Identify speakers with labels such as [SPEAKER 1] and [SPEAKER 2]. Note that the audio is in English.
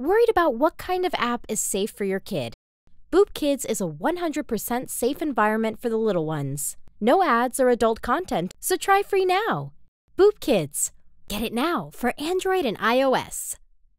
[SPEAKER 1] Worried about what kind of app is safe for your kid? Boop Kids is a 100% safe environment for the little ones. No ads or adult content, so try free now. Boop Kids. Get it now for Android and iOS.